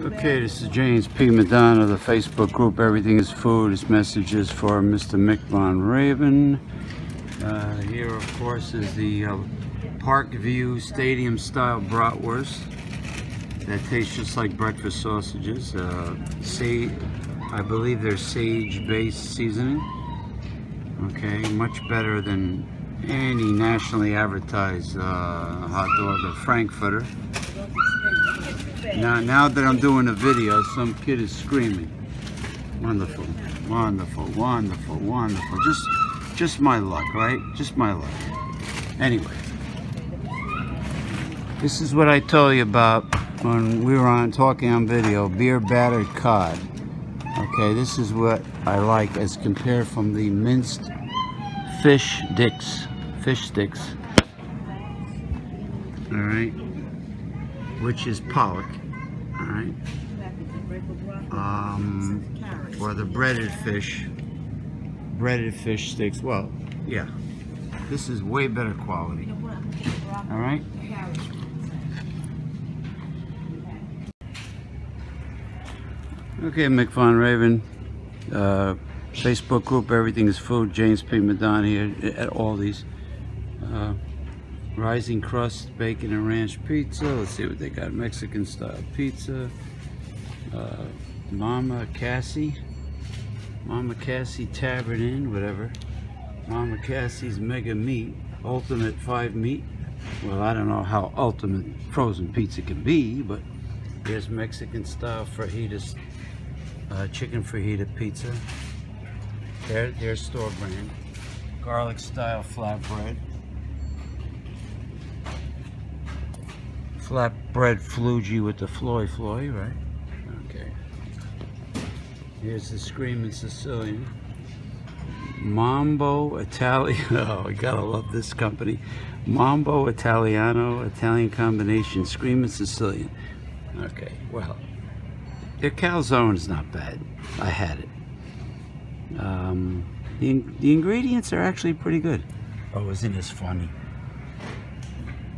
Okay, this is James P. Madonna, the Facebook group Everything is Food. This message is for Mr. Mick Von Raven. Uh, here, of course, is the uh, Parkview Stadium style bratwurst that tastes just like breakfast sausages. Uh, say, I believe they're sage-based seasoning. Okay, much better than any nationally advertised uh, hot dog, the Frankfurter. Now, now that I'm doing a video, some kid is screaming. Wonderful, wonderful, wonderful, wonderful. Just, just my luck, right? Just my luck. Anyway, this is what I told you about when we were on talking on video. Beer battered cod. Okay, this is what I like as compared from the minced fish dicks, fish sticks. All right which is pollock, right? Um, or the breaded fish, breaded fish sticks. Well, yeah, this is way better quality, all right? Okay, Mick Von Raven, uh, Facebook group, Everything is Food, James P. Madonna here at Aldi's. Uh, Rising crust bacon and ranch pizza. Let's see what they got. Mexican style pizza. Uh, Mama Cozzi. Mama Cozzi Tavern Inn, whatever. Mama Cozzi's Mega Meat. Ultimate 5 meat. Well, I don't know how ultimate frozen pizza can be, but there's Mexican style fajitas, uh, chicken fajita pizza. There, there's store brand. Garlic style flatbread. Flatbread flugy with the floy floy, right? Okay. Here's the Screaming Sicilian. Mambo Italiano. Oh, I gotta love this company. Mambo Italiano, Italian combination, Screaming Sicilian. Okay, well, their calzone is not bad. I had it. Um, the, the ingredients are actually pretty good. Oh, isn't this funny?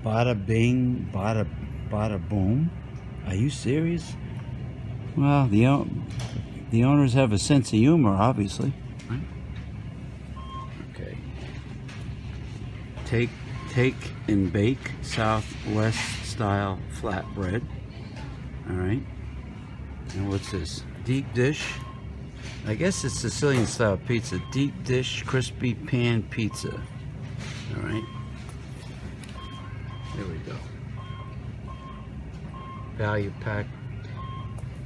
Bada bing, bada, bada boom. Are you serious? Well, the the owners have a sense of humor, obviously. Okay. Take, take and bake Southwest style flatbread. All right. And what's this? Deep dish. I guess it's Sicilian style pizza. Deep dish crispy pan pizza. All right. There we go. Value pack.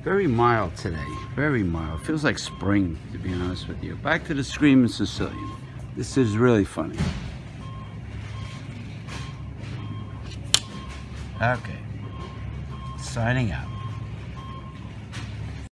Very mild today. Very mild. Feels like spring, to be honest with you. Back to the Screaming Sicilian. This is really funny. Okay. Signing out.